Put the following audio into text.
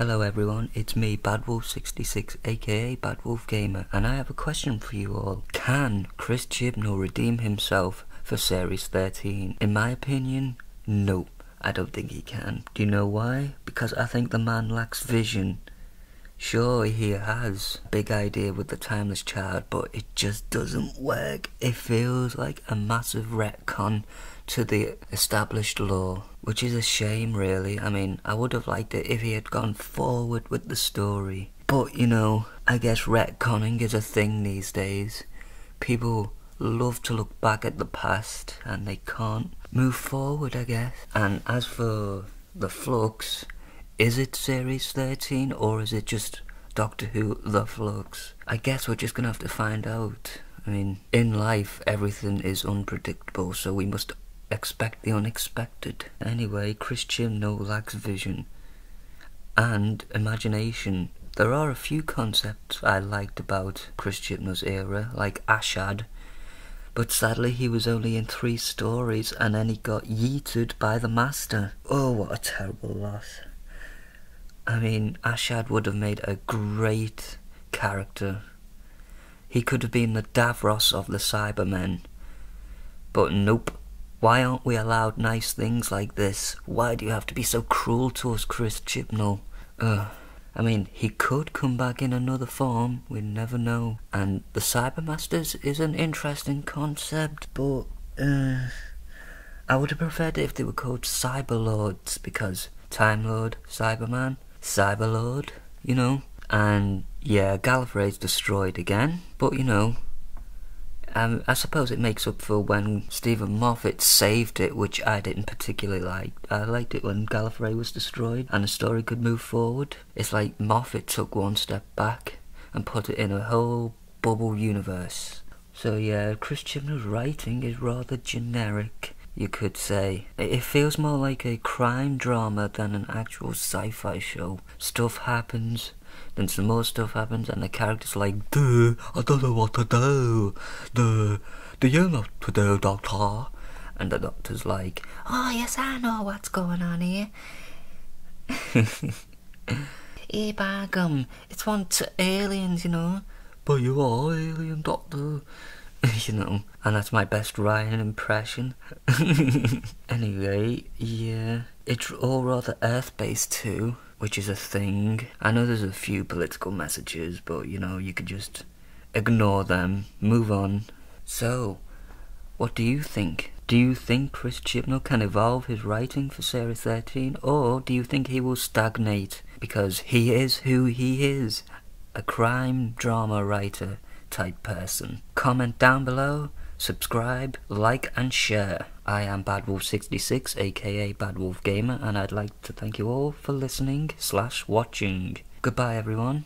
Hello everyone, it's me, BadWolf66, aka BadWolf Gamer, and I have a question for you all. Can Chris Chibnall redeem himself for Series 13? In my opinion, no. I don't think he can. Do you know why? Because I think the man lacks vision. Sure, he has a big idea with the Timeless Child, but it just doesn't work. It feels like a massive retcon to the established lore, which is a shame, really. I mean, I would have liked it if he had gone forward with the story. But, you know, I guess retconning is a thing these days. People love to look back at the past and they can't move forward, I guess. And as for the flux, is it Series 13 or is it just Doctor Who The Flux? I guess we're just gonna have to find out. I mean, in life, everything is unpredictable, so we must expect the unexpected. Anyway, Chris Chibnall lacks vision and imagination. There are a few concepts I liked about Chris Chibnall's era, like Ashad, but sadly he was only in three stories and then he got yeeted by the Master. Oh, what a terrible loss. I mean, Ashad would have made a great character. He could have been the Davros of the Cybermen. But nope. Why aren't we allowed nice things like this? Why do you have to be so cruel to us, Chris Chibnall? Ugh. I mean, he could come back in another form, we never know. And the Cybermasters is an interesting concept, but, uh, I would have preferred it if they were called Cyberlords, because Time Lord, Cyberman, Cyberlord, you know. And yeah, Gallifrey's destroyed again, but you know, um, I suppose it makes up for when Steven Moffat saved it, which I didn't particularly like. I liked it when Gallifrey was destroyed and the story could move forward. It's like Moffat took one step back and put it in a whole bubble universe. So yeah, Chris Chibnall's writing is rather generic you could say. It feels more like a crime drama than an actual sci-fi show. Stuff happens, then some more stuff happens, and the character's like, Duh, I don't know what to do. Duh, do you know what to do, Doctor? And the doctor's like, Oh, yes, I know what's going on here. hey, Bargum, it's one to aliens, you know. But you are alien, Doctor. you know, and that's my best Ryan impression. anyway, yeah, it's all rather Earth based too, which is a thing. I know there's a few political messages, but you know, you could just ignore them, move on. So, what do you think? Do you think Chris Chibnall can evolve his writing for Series 13, or do you think he will stagnate because he is who he is? A crime drama writer type person. Comment down below, subscribe, like and share. I am BadWolf66 aka BadWolf Gamer and I'd like to thank you all for listening slash watching. Goodbye everyone.